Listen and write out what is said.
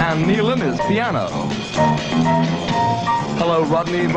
And Nealon is piano. Hello, Rodney.